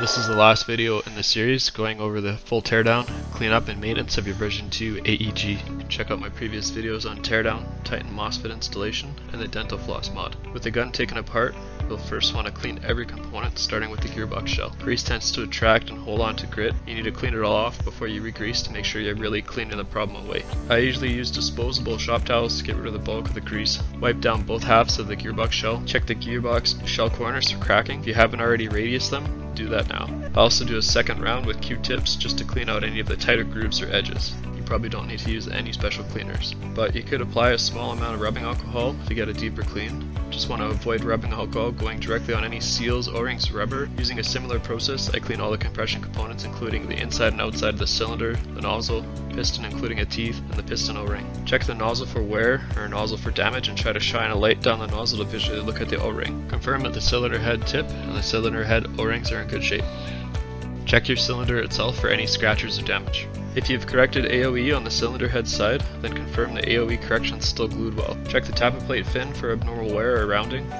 This is the last video in the series going over the full teardown, cleanup and maintenance of your version 2 AEG. Check out my previous videos on teardown, Titan MOSFET installation, and the dental floss mod. With the gun taken apart, you'll first want to clean every component starting with the gearbox shell. Grease tends to attract and hold on to grit. You need to clean it all off before you re-grease to make sure you're really cleaning the problem away. I usually use disposable shop towels to get rid of the bulk of the grease. Wipe down both halves of the gearbox shell. Check the gearbox shell corners for cracking. If you haven't already radius them, do that now. I also do a second round with Q-tips just to clean out any of the tighter grooves or edges. Probably don't need to use any special cleaners, but you could apply a small amount of rubbing alcohol to get a deeper clean. Just want to avoid rubbing alcohol going directly on any seals, o-rings, rubber. Using a similar process, I clean all the compression components including the inside and outside of the cylinder, the nozzle, piston including a teeth, and the piston o-ring. Check the nozzle for wear or nozzle for damage and try to shine a light down the nozzle to visually look at the o-ring. Confirm that the cylinder head tip and the cylinder head o-rings are in good shape. Check your cylinder itself for any scratches or damage. If you've corrected AOE on the cylinder head side, then confirm the AOE correction is still glued well. Check the tappet plate fin for abnormal wear or rounding.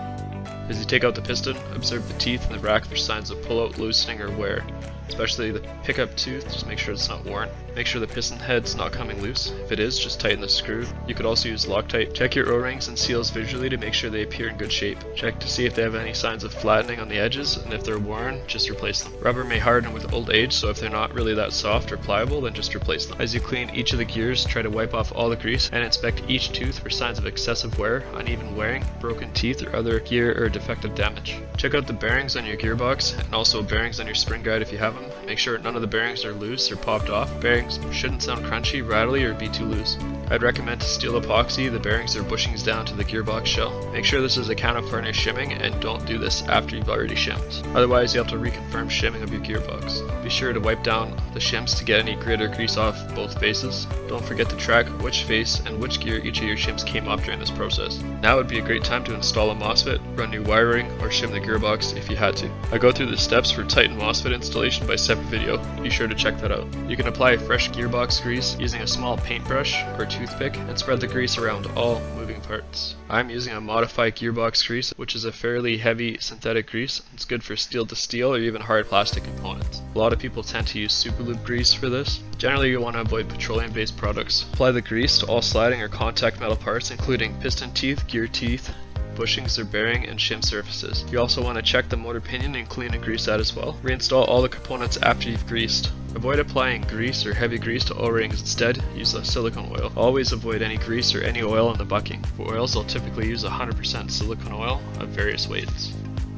As you take out the piston, observe the teeth and the rack for signs of pull-out, loosening, or wear especially the pickup tooth, just make sure it's not worn. Make sure the piston head's not coming loose. If it is, just tighten the screw. You could also use Loctite. Check your O-rings and seals visually to make sure they appear in good shape. Check to see if they have any signs of flattening on the edges, and if they're worn, just replace them. Rubber may harden with old age, so if they're not really that soft or pliable, then just replace them. As you clean each of the gears, try to wipe off all the grease and inspect each tooth for signs of excessive wear, uneven wearing, broken teeth, or other gear or defective damage. Check out the bearings on your gearbox, and also bearings on your spring guide if you have them Make sure none of the bearings are loose or popped off. Bearings shouldn't sound crunchy, rattly, or be too loose. I'd recommend to steel epoxy the bearings or bushings down to the gearbox shell. Make sure this is a counter-furnace shimming and don't do this after you've already shimmed. Otherwise you have to reconfirm shimming of your gearbox. Be sure to wipe down the shims to get any grit or grease off both faces. Don't forget to track which face and which gear each of your shims came off during this process. Now would be a great time to install a MOSFET, run new wiring, or shim the gearbox if you had to. I go through the steps for Titan MOSFET installation by separate video. Be sure to check that out. You can apply fresh gearbox grease using a small paintbrush or toothpick and spread the grease around all moving parts. I'm using a Modify gearbox grease which is a fairly heavy synthetic grease. It's good for steel to steel or even hard plastic components. A lot of people tend to use superlube grease for this. Generally you want to avoid petroleum based products. Apply the grease to all sliding or contact metal parts including piston teeth, gear teeth, bushings or bearing and shim surfaces. You also want to check the motor pinion and clean and grease that as well. Reinstall all the components after you've greased. Avoid applying grease or heavy grease to O-rings, instead use a silicone oil. Always avoid any grease or any oil on the bucking. For oils I'll typically use 100% silicone oil of various weights.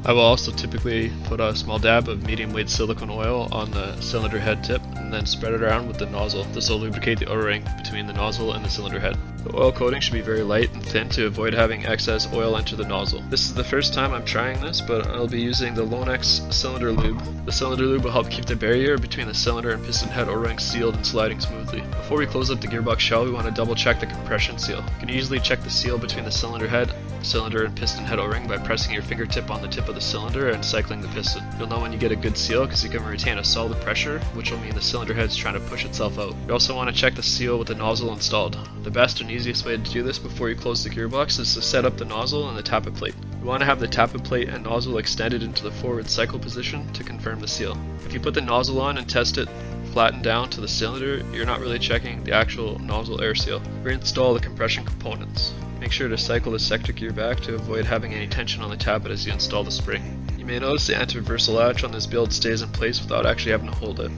I will also typically put a small dab of medium weight silicone oil on the cylinder head tip and then spread it around with the nozzle. This will lubricate the O-ring between the nozzle and the cylinder head. The oil coating should be very light and thin to avoid having excess oil enter the nozzle. This is the first time I'm trying this, but I'll be using the Lonex cylinder lube. The cylinder lube will help keep the barrier between the cylinder and piston head O-ring sealed and sliding smoothly. Before we close up the gearbox shell, we want to double check the compression seal. You can easily check the seal between the cylinder head cylinder and piston head o-ring by pressing your fingertip on the tip of the cylinder and cycling the piston. You'll know when you get a good seal because you can retain a solid pressure, which will mean the cylinder head is trying to push itself out. You also want to check the seal with the nozzle installed. The best and easiest way to do this before you close the gearbox is to set up the nozzle and the tappet plate. You want to have the tappet plate and nozzle extended into the forward cycle position to confirm the seal. If you put the nozzle on and test it flattened down to the cylinder, you're not really checking the actual nozzle air seal. Reinstall the compression components. Make sure to cycle the sector gear back to avoid having any tension on the tappet as you install the spring. You may notice the anti-reversal latch on this build stays in place without actually having to hold it.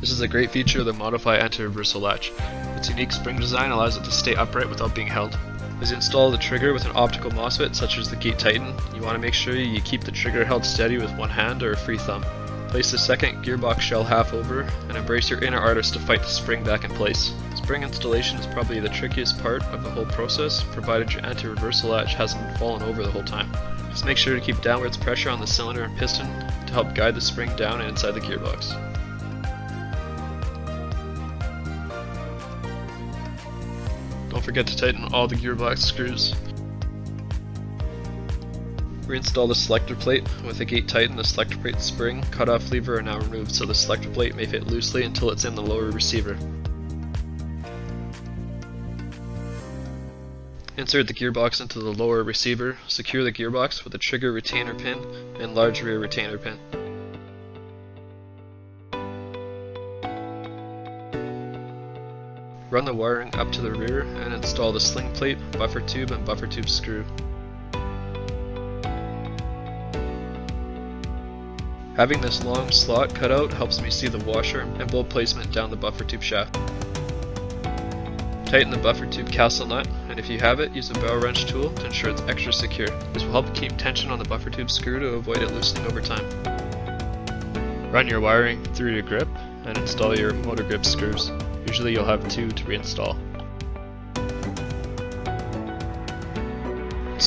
This is a great feature of the Modify anti-reversal latch. Its unique spring design allows it to stay upright without being held. As you install the trigger with an optical MOSFET such as the Gate Titan, you want to make sure you keep the trigger held steady with one hand or a free thumb. Place the second gearbox shell half over and embrace your inner artist to fight the spring back in place. Spring installation is probably the trickiest part of the whole process, provided your anti-reversal latch hasn't fallen over the whole time. Just make sure to keep downwards pressure on the cylinder and piston to help guide the spring down and inside the gearbox. Don't forget to tighten all the gearbox screws. Reinstall the selector plate. With the Gate Titan, the selector plate spring, cutoff lever are now removed so the selector plate may fit loosely until it's in the lower receiver. Insert the gearbox into the lower receiver, secure the gearbox with a trigger retainer pin and large rear retainer pin. Run the wiring up to the rear and install the sling plate, buffer tube, and buffer tube screw. Having this long slot cut out helps me see the washer and bolt placement down the buffer tube shaft. Tighten the buffer tube castle nut and if you have it, use a barrel wrench tool to ensure it's extra secure. This will help keep tension on the buffer tube screw to avoid it loosening over time. Run your wiring through your grip and install your motor grip screws. Usually you'll have two to reinstall.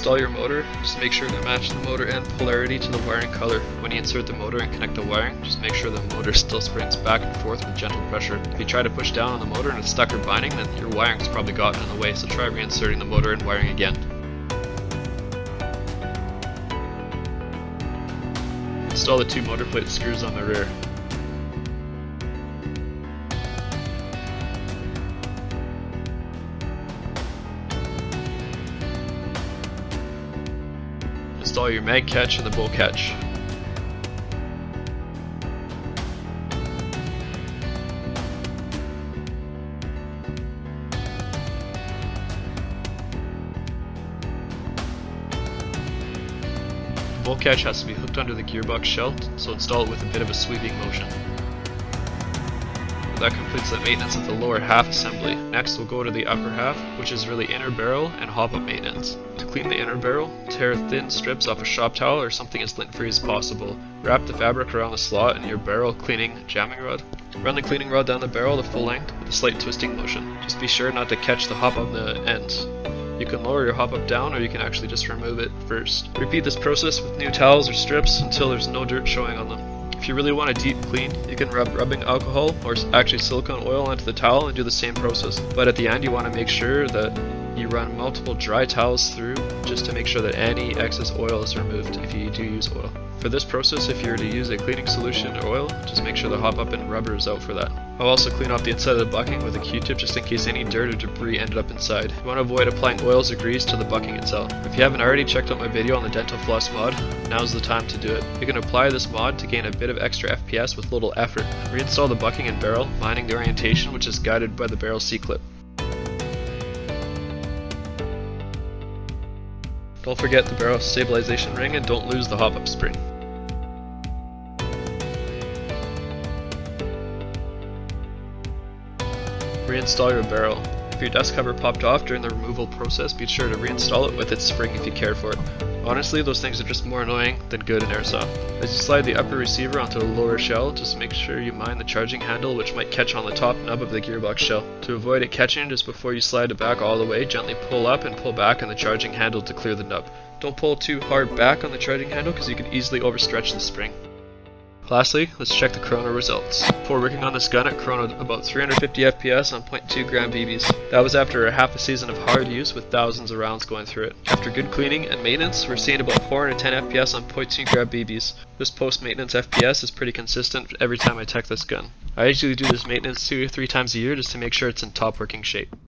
Install your motor, just make sure to match the motor end polarity to the wiring color. When you insert the motor and connect the wiring, just make sure the motor still springs back and forth with gentle pressure. If you try to push down on the motor and it's stuck or binding, then your wiring's probably gotten in the way, so try reinserting the motor and wiring again. Install the two motor plate screws on the rear. Install your mag catch and the bolt catch. The bolt catch has to be hooked under the gearbox shell, so install it with a bit of a sweeping motion. That completes the maintenance of the lower half assembly. Next we'll go to the upper half, which is really inner barrel and hop-up maintenance. Clean the inner barrel, tear thin strips off a shop towel or something as lint-free as possible. Wrap the fabric around the slot in your barrel cleaning jamming rod. Run the cleaning rod down the barrel to full length with a slight twisting motion. Just be sure not to catch the hop on the ends. You can lower your hop up down or you can actually just remove it first. Repeat this process with new towels or strips until there's no dirt showing on them. If you really want a deep clean, you can rub rubbing alcohol or actually silicone oil onto the towel and do the same process. But at the end you want to make sure that you run multiple dry towels through just to make sure that any excess oil is removed if you do use oil. For this process, if you were to use a cleaning solution or oil, just make sure the hop up and rubber is out for that. I'll also clean off the inside of the bucking with a q-tip just in case any dirt or debris ended up inside. You want to avoid applying oils or grease to the bucking itself. If you haven't already checked out my video on the Dental Floss mod, now's the time to do it. You can apply this mod to gain a bit of extra FPS with little effort. Reinstall the bucking and barrel, minding the orientation which is guided by the barrel C-clip. Don't forget the barrel stabilization ring and don't lose the hop-up spring. Reinstall your barrel. If your dust cover popped off during the removal process, be sure to reinstall it with its spring if you care for it. Honestly, those things are just more annoying than good in airsoft. As you slide the upper receiver onto the lower shell, just make sure you mind the charging handle which might catch on the top nub of the gearbox shell. To avoid it catching just before you slide it back all the way, gently pull up and pull back on the charging handle to clear the nub. Don't pull too hard back on the charging handle because you can easily overstretch the spring. Lastly, let's check the chrono results. Before working on this gun, it chronoed about 350 FPS on 0.2 gram BBs. That was after a half a season of hard use with thousands of rounds going through it. After good cleaning and maintenance, we're seeing about 410 FPS on 0.2 gram BBs. This post-maintenance FPS is pretty consistent every time I tech this gun. I usually do this maintenance two or three times a year just to make sure it's in top working shape.